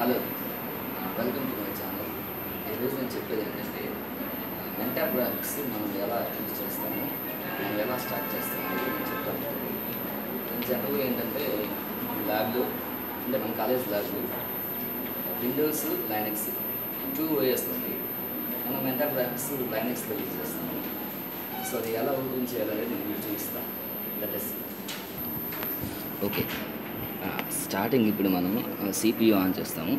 Hello welcome to my channel ఈరోజు నేను చెప్పేది ఏంటంటే uh, మెంటా గ్రాఫిక్స్ మనం ఎలా యూజ్ చేస్తాము మనం ఎలా స్టార్ట్ చేస్తాము అనేది నేను చెప్తాను. నేను జనరల్గా ఏంటంటే ల్యాబ్లో అంటే మన కాలేజ్ ల్యాబ్లో విండోస్ లైనెక్స్ టూ ఓఎస్ ఉంది మనం మెంటా గ్రాఫిక్స్ లైనెక్స్లో యూజ్ చేస్తాము. సో అది ఎలా ఓపెన్ చేయాలనేది నేను యూజ్ చూపిస్తాను దట్ ఇస్ ఓకే స్టార్టింగ్ ఇప్పుడు మనం సిపియు ఆన్ చేస్తాము.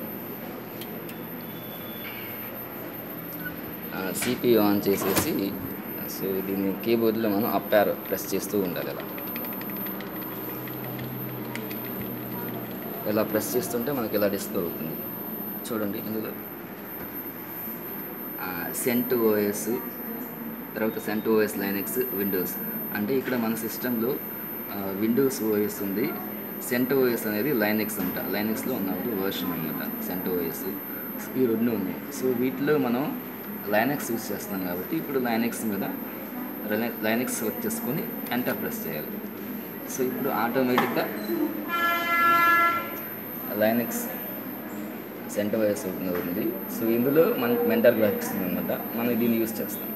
సిపియు ఆన్ చేసేసి సో దీన్ని కీబోర్డ్లో మనం అప్ ప్రెస్ చేస్తూ ఉండాలి ఇలా ఇలా ప్రెస్ చేస్తుంటే మనకి ఇలా డిస్ప్లే అవుతుంది. చూడండి ఇందులో. సెంట్ ఓఎస్ తర్వాత సెంట్ ఓఎస్ లైనెక్స్ విండోస్ అంటే ఇక్కడ మన సిస్టంలో విండోస్ ఓఎస్ ఉంది. సెంట్ ఓఎస్ అనేది లైనెక్స్ అంట. లైనెక్స్లో ఉన్నప్పుడు వర్షన్ అనమాట సెంట్ ఓఎస్ ఈ రెండు ఉన్నాయి. సో వీటిలో మనం లైనెక్స్ యూస్ చేస్తాం కాబట్టి ఇప్పుడు లైనెక్స్ మీద లైనెక్స్ సెలెక్ట్ చేసుకొని ఎంటర్ ప్రెస్ చేయాలి. సో ఇప్పుడు ఆటోమేటిక్గా లైనెక్స్ సెంటర్ వైస్ ఉంది అవుతుంది సో ఇందులో మన మెంటల్ గ్రాఫిక్స్ అనమాట మనం దీన్ని యూజ్ చేస్తాం.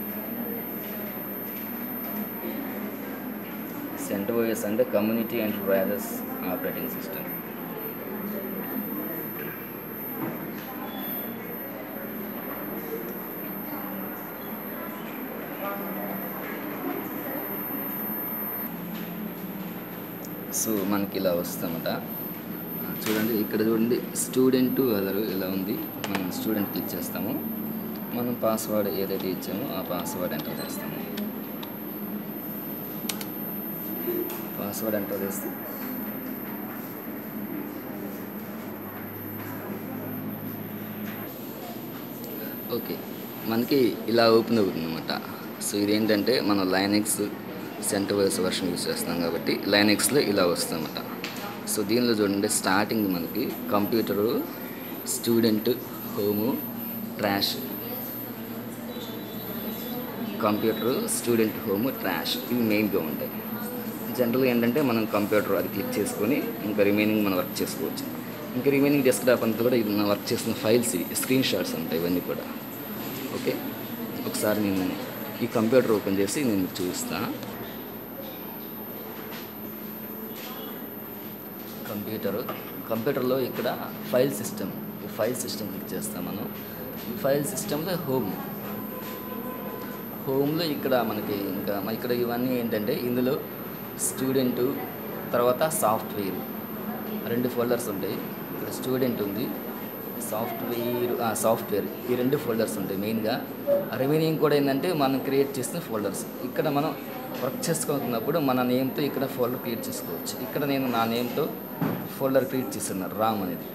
సెంటర్ వైస్ అంటే community and virus operating system. So మనకి ఇలా వస్తుందన్నమాట. చూడండి ఇక్కడ చూడండి స్టూడెంట్ అదరు ఇలా ఉంది. మనం స్టూడెంట్ క్లిక్ చేస్తాము. మనం పాస్వర్డ్ ఏదైతే ఇచ్చామో ఆ పాస్వర్డ్ ఎంటర్ చేస్తాము. పాస్వర్డ్ ఎంటర్ చేస్తే ఓకే. మనకి ఇలా ఓపెన్ అవుతుంది అనమాట సో ఇదేంటంటే మనం Linux center wise version use చేస్తున్నాం కాబట్టి లైనెక్స్లో ఇలా వస్తుందన్నమాట. సో దీనిలో చూడండి స్టార్టింగ్ మనకి computer student home trash computer student home trash ఇవి మెయిన్గా ఉంటాయి. జనరల్గా ఏంటంటే మనం కంప్యూటర్ అది క్లిక్ చేసుకొని ఇంకా రిమైనింగ్ మనం వర్క్ చేసుకోవచ్చు. ఇంకా రిమైనింగ్ డెస్క్టాప్ అంతా కూడా ఇది మనం వర్క్ చేసిన ఫైల్స్ ఇవి స్క్రీన్ షాట్స్ ఉంటాయి ఇవన్నీ కూడా. ఓకే? ఒకసారి నేను ఈ కంప్యూటర్ ఓపెన్ చేసి నేను చూస్తాను కంప్యూటరు కంప్యూటర్. కంప్యూటర్లో ఇక్కడ ఫైల్ సిస్టమ్ ఈ ఫైల్ సిస్టమ్ క్లిక్ చేస్తాం మనం. ఈ ఫైల్ సిస్టంలో హోమ్. హోమ్లో ఇక్కడ మనకి ఇంకా ఇక్కడ ఇవన్నీ ఏంటంటే ఇందులో స్టూడెంటు తర్వాత సాఫ్ట్వేర్. రెండు ఫోల్డర్స్ ఉంటాయి. ఇక్కడ స్టూడెంట్ ఉంది సాఫ్ట్వేర్ సాఫ్ట్వేర్. ఈ రెండు ఫోల్డర్స్ ఉంటాయి మెయిన్గా. రిమైనింగ్ కూడా ఏంటంటే మనం క్రియేట్ చేసిన ఫోల్డర్స్. ఇక్కడ మనం వర్క్ చేసుకుంటున్నప్పుడు మన నేమ్తో ఇక్కడ ఫోల్డర్ క్రియేట్ చేసుకోవచ్చు. ఇక్కడ నేను నా నేమ్తో ఫోల్డర్ క్రియేట్ చేస్తున్నాను రామ్ అనేది.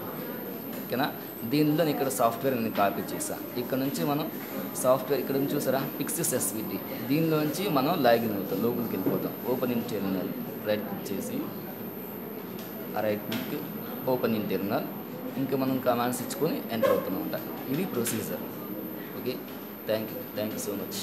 ఓకేనా దీనిలో నేను ఇక్కడ సాఫ్ట్వేర్ నేను కాపీ చేసా ఇక్కడ నుంచి మనం సాఫ్ట్వేర్ ఇక్కడ నుంచి చూసారా? పిక్సెస్ ఎస్విటి దీనిలోంచి మనం లాగిన్ అవుతాం లోపలికి వెళ్ళిపోతాం. Open in terminal right click చేసి ఆ right click open in terminal ఇంకా మనం కమాండ్స్ ఇచ్చుకొని ఎంటర్ అవుతున్నాం ఇది procedure okay thank you thank you so much